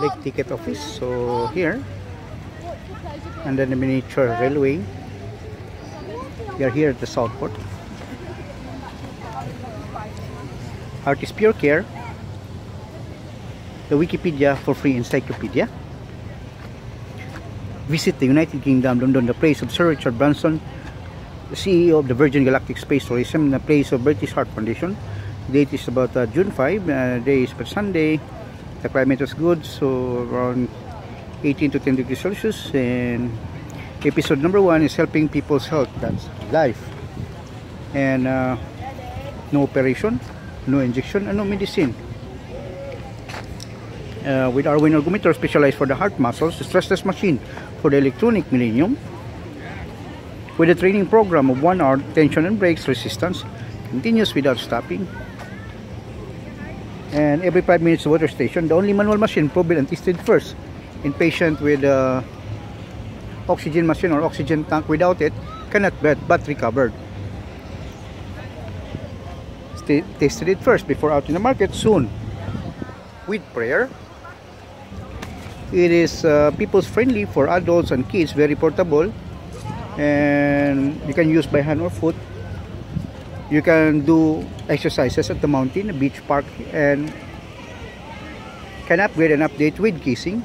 lake ticket office. So here and then the miniature railway we are here at the Southport Heart is Pure Care the Wikipedia for free encyclopedia. Visit the United Kingdom London the place of Sir Richard Branson the CEO of the Virgin Galactic Space Tourism the place of British Heart Foundation. Date is about uh, June 5 uh, day is Sunday the climate was good so around 18 to 10 degrees Celsius and episode number one is helping people's health that's life. And uh, no operation no injection and no medicine. Uh, with Arwin Ergometer specialized for the heart muscles the stressless machine for the electronic millennium. With a training program of one hour tension and brakes resistance continues without stopping and every 5 minutes water station the only manual machine proven and tested first in patient with uh, oxygen machine or oxygen tank. Without it cannot get but recovered Stay, tested it first before out in the market soon. With prayer it is uh, people's friendly for adults and kids very portable. And you can use by hand or foot you can do exercises at the mountain, beach park and can upgrade and update with casing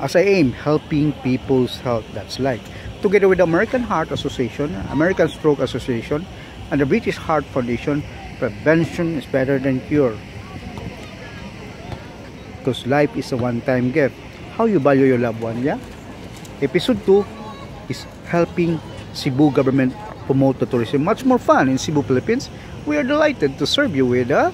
as I aim helping people's health that's like together with the American Heart Association American Stroke Association and the British Heart Foundation prevention is better than cure. Because life is a one-time gift. How you value your loved one yeah? Episode 2 is helping Cebu government promote the tourism much more fun in Cebu, Philippines. We are delighted to serve you with a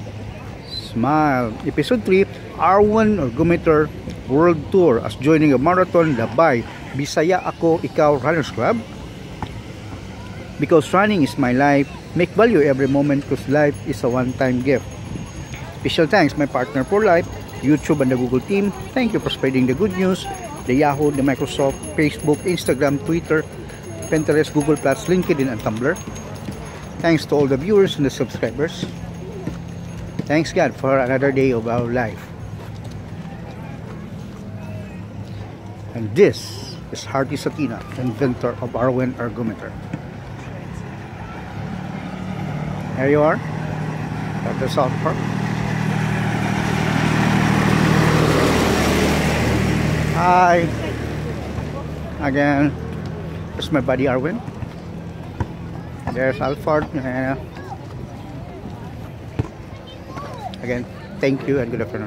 smile. Episode 3, R1 Ergometer World Tour as joining a marathon by Bisaya Ako Ikaw Runners Club. Because running is my life, make value every moment because life is a one-time gift. Special thanks my partner for life, YouTube and the Google team. Thank you for spreading the good news. The Yahoo, the Microsoft, Facebook, Instagram, Twitter, Pinterest, Google+, LinkedIn, and Tumblr. Thanks to all the viewers and the subscribers. Thanks God for another day of our life. And this is Harthy Satina, inventor of Arwen Ergometer. There you are, at the South Park. Hi! Again. There's my buddy Arwin. There's Alfred. Uh, again, thank you and good afternoon.